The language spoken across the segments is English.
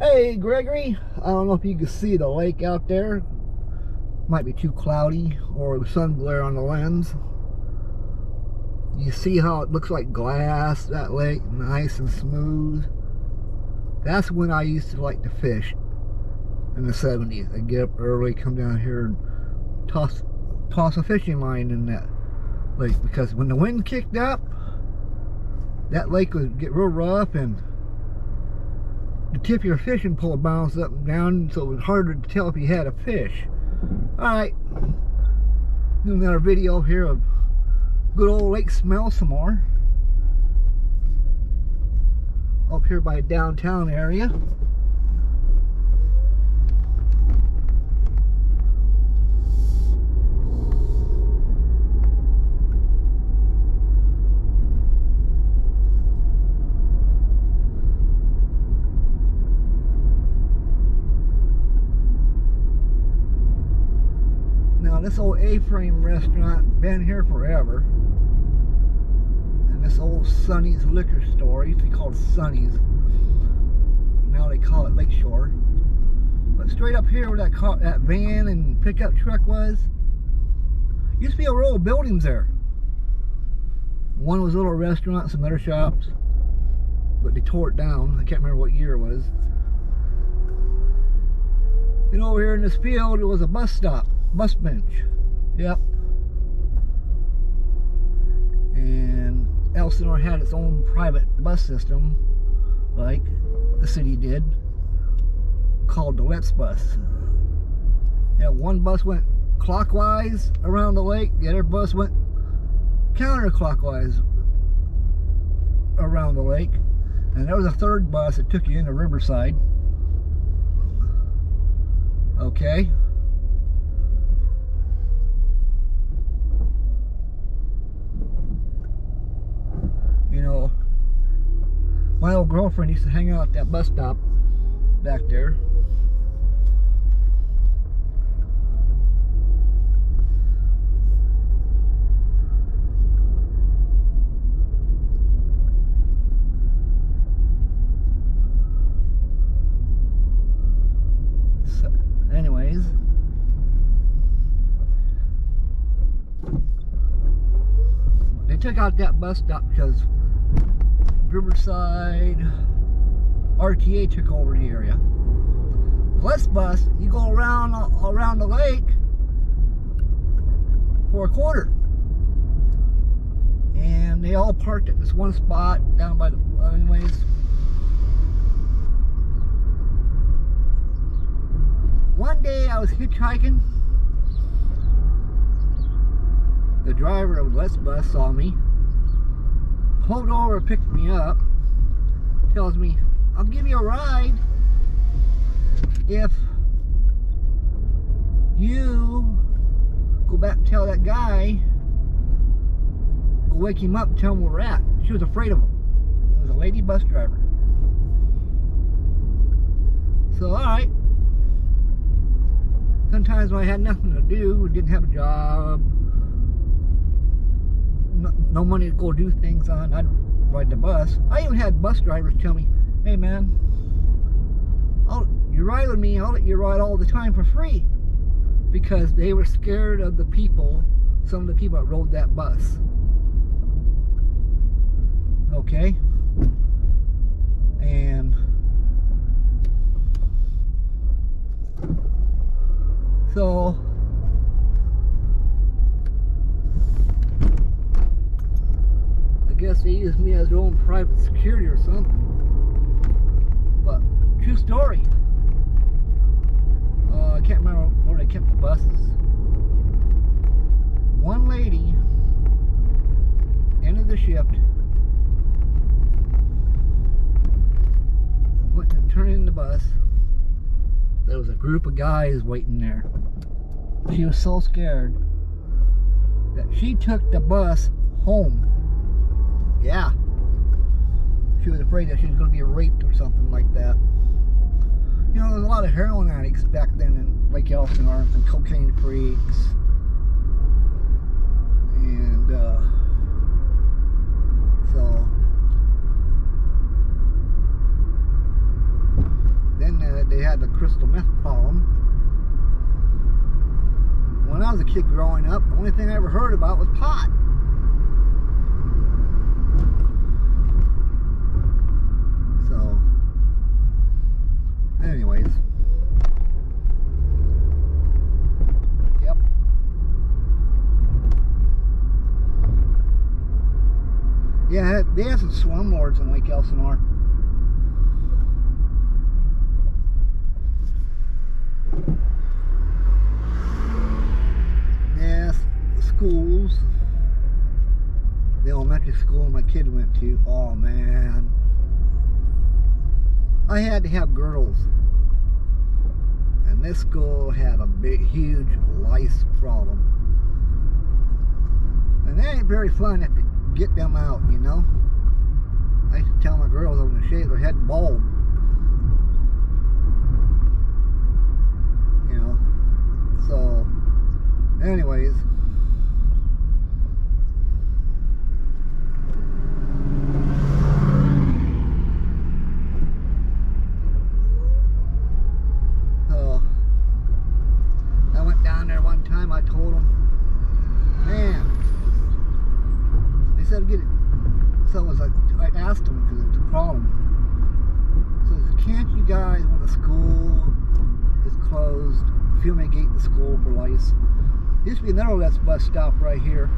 Hey, Gregory. I don't know if you can see the lake out there. Might be too cloudy or the sun glare on the lens. You see how it looks like glass, that lake, nice and smooth. That's when I used to like to fish in the 70s. I'd get up early, come down here and toss, toss a fishing line in that lake. Because when the wind kicked up, that lake would get real rough and the tip of your fishing pole bounced up and down so it was harder to tell if you had a fish. Alright, doing another video here of good old Lake Smell some more. Up here by downtown area. Now this old A-frame restaurant been here forever. And this old Sonny's liquor store used to be called Sonny's. Now they call it Lakeshore. But straight up here where that car, that van and pickup truck was, used to be a row of buildings there. One was a little restaurant, some other shops, but they tore it down. I can't remember what year it was. And over here in this field, it was a bus stop bus bench. Yep. And Elsinore had its own private bus system, like the city did, called the Let's Bus. Yeah, one bus went clockwise around the lake, the other bus went counterclockwise around the lake. And there was a third bus that took you into Riverside. Okay. you know, my old girlfriend used to hang out at that bus stop back there. So, anyways, they took out that bus stop because Riverside RTA took over the area. Let's bus, you go around around the lake for a quarter. And they all parked at this one spot down by the anyways. One day I was hitchhiking. The driver of West bus saw me pulled over, picked me up, tells me, I'll give you a ride if you go back and tell that guy, go wake him up and tell him where we're at. She was afraid of him. It was a lady bus driver. So, alright. Sometimes when I had nothing to do, didn't have a job, no, money to go do things on, I'd ride the bus. I even had bus drivers tell me, hey man, I'll, you ride with me, I'll let you ride all the time for free. Because they were scared of the people, some of the people that rode that bus. Okay? And so they used me as their own private security or something. But true story. Uh, I can't remember where they kept the buses. One lady ended the shift, went to turn in the bus. There was a group of guys waiting there. She was so scared that she took the bus home yeah. She was afraid that she was going to be raped or something like that. You know, there's a lot of heroin addicts back then in Lake Elsinore and cocaine freaks. And, uh, so, then they had the crystal meth problem. When I was a kid growing up, the only thing I ever heard about was pot. So, anyways. Yep. Yeah, have some in Lake Elsinore. Yes, schools. The elementary school my kid went to. Oh man. I had to have girls. And this school had a big, huge lice problem. And that ain't very fun to get them out, you know? I used to tell my girls I'm gonna shave their head bald. You know? So, anyways. So, I went down there one time, I told them, man, they said get it. So I was like, I asked them because it's a problem. So can't you guys, when the school is closed, fumigate the school for lice? There used to be another Let's bus stop right here.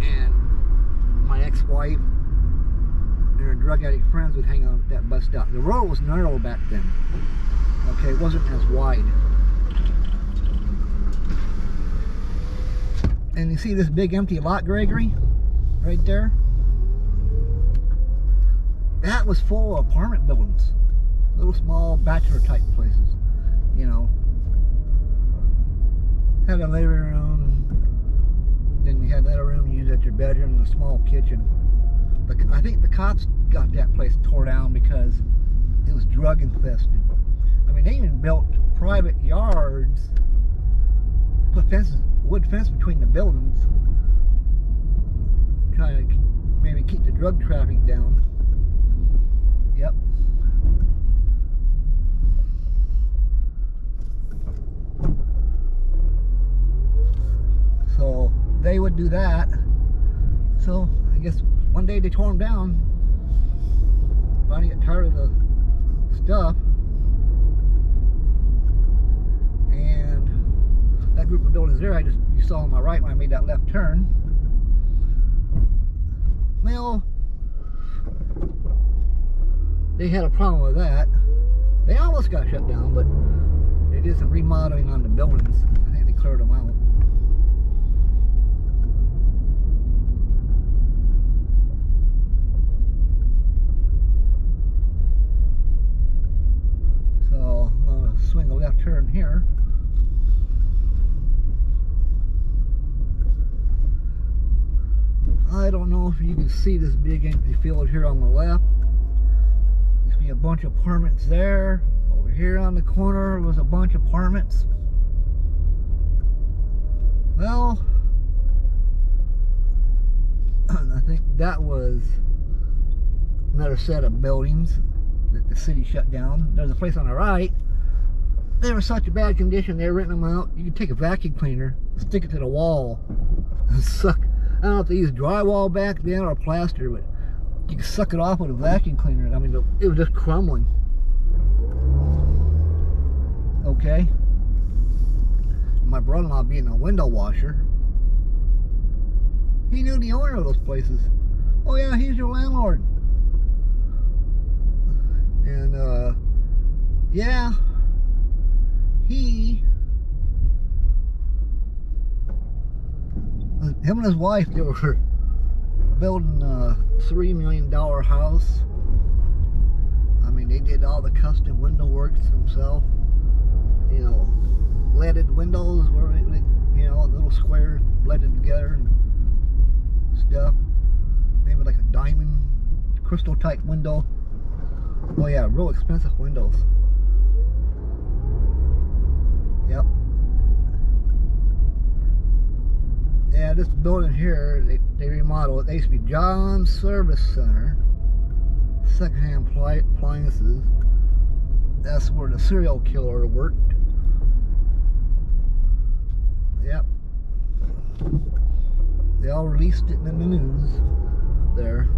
And my ex-wife and her drug addict friends would hang out at that bus stop. The road was narrow back then. Okay, it wasn't as wide. And you see this big empty lot, Gregory? Right there? That was full of apartment buildings. Little small bachelor type places. You know. Had a living room. Then you had another room you used at your bedroom and a small kitchen. But I think the cops got that place tore down because it was drug infested. I mean, they even built private yards, put fences, wood fence between the buildings, trying to maybe keep the drug traffic down. Yep. So they would do that. So I guess one day they tore them down. Finally got tired of the stuff. And that group of buildings there, I just you saw on my right when I made that left turn. Well, they had a problem with that. They almost got shut down, but they did some remodeling on the buildings. I think they cleared them out. So I'm gonna swing a left turn here. I don't know if you can see this big empty field here on the left. A bunch of apartments there. Over here on the corner was a bunch of apartments. Well, I think that was another set of buildings that the city shut down. There's a place on the right. They were such a bad condition, they were renting them out. You could take a vacuum cleaner, stick it to the wall, and suck. I don't know if they used drywall back then or plaster, but you could suck it off with a vacuum cleaner. I mean, it was just crumbling. Okay. My brother-in-law being a window washer, he knew the owner of those places. Oh yeah, he's your landlord. And uh, yeah, he, him and his wife, they were building a three million dollar house. I mean, they did all the custom window works themselves. You know, leaded windows were, you know, little squares blended together and stuff. Maybe like a diamond crystal type window. Oh yeah, real expensive windows. Yep. Yeah, this building here, they, they remodeled it. Used to be John's Service Center. Secondhand appliances. That's where the serial killer worked. Yep. They all released it in the news there.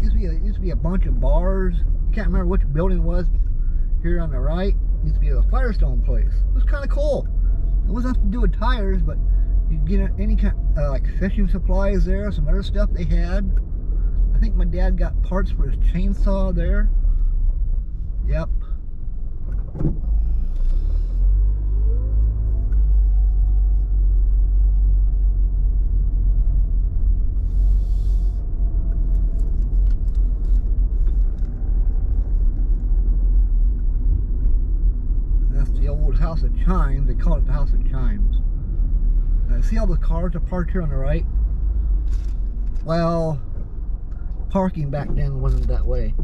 Used to be a, used to be a bunch of bars. I can't remember which building was. Here on the right used to be a Firestone place. It was kind of cool. It wasn't to do with tires, but you get any kind uh, like fishing supplies there, some other stuff they had. I think my dad got parts for his chainsaw there. Yep. That's the old House of Chimes. They call it the House of Chimes. Uh, see all the cars are parked here on the right? Well, parking back then wasn't that way.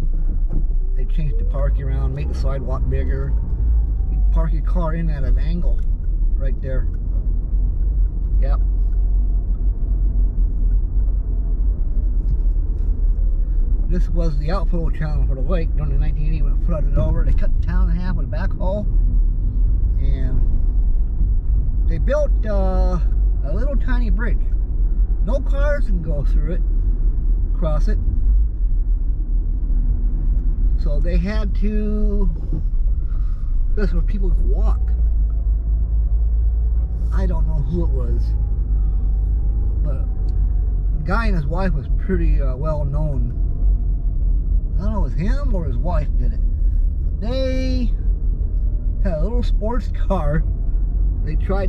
They changed the parking around, made the sidewalk bigger. You park your car in at an angle right there. Yep. This was the outflow channel for the lake during the 1980 when it flooded over. They cut the town in half with a backhoe. And they built uh, a little tiny bridge. No cars can go through it, cross it. So they had to, this where people could walk. I don't know who it was, but the guy and his wife was pretty uh, well known. I don't know if it was him or his wife did it. They had a little sports car. They tried